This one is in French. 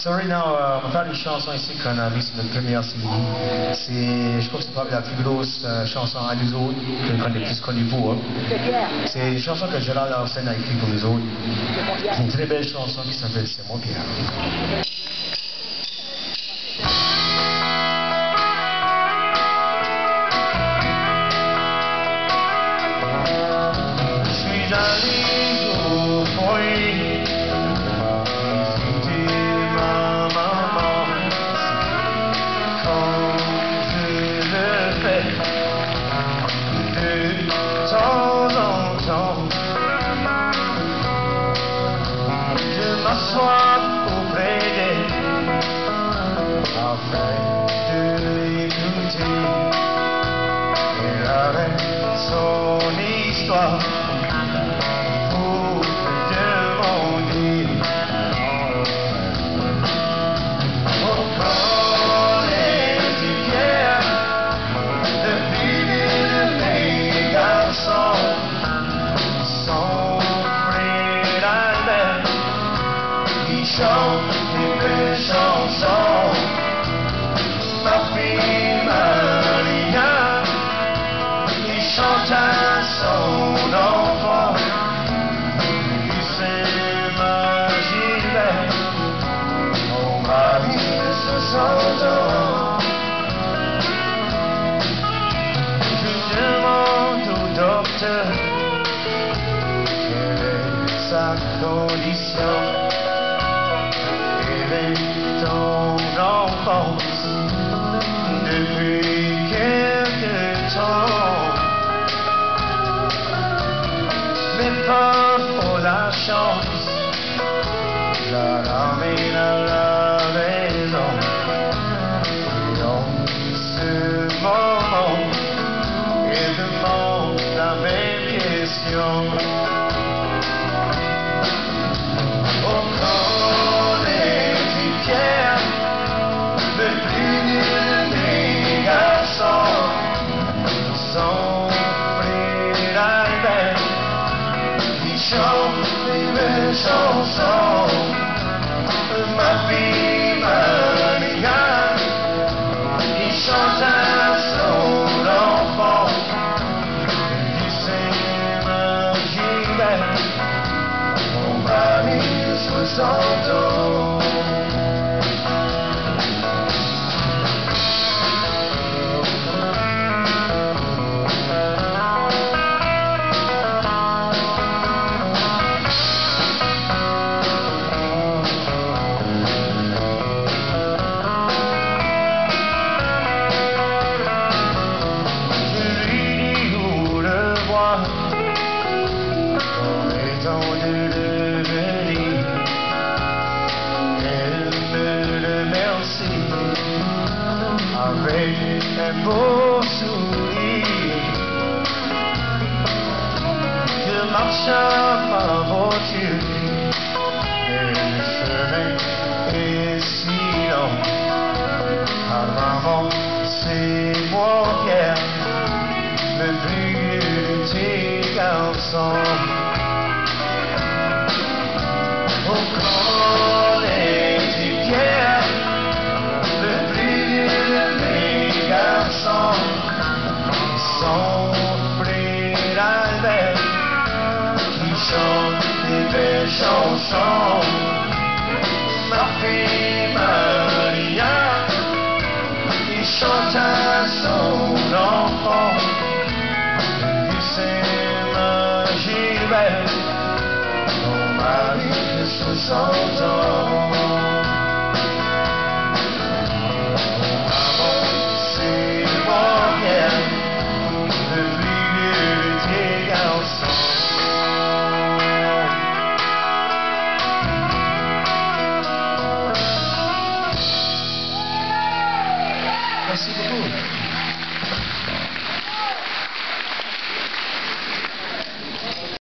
So right now, euh, on va faire une chanson ici qu'on a vue sur notre première CD. Je crois que c'est probablement la plus grosse euh, chanson à nous autres, qu'on est plus connue pour. C'est une chanson que Gérard Larsen a écrite pour nous autres. C'est une très belle chanson qui s'appelle C'est mon Pierre. Sa condition est en enfance Depuis quelque temps. Mais pas pour la chance. La ramène à la de avec un beau sourire. Je marche à ma voiture et le chemin est si long. Ma maman, c'est moi Pierre, le plus vieux de des chansons. Ma fille Maria, qui chante à son enfant du Saint Gilbert, mon mari de 60 ans. Assim,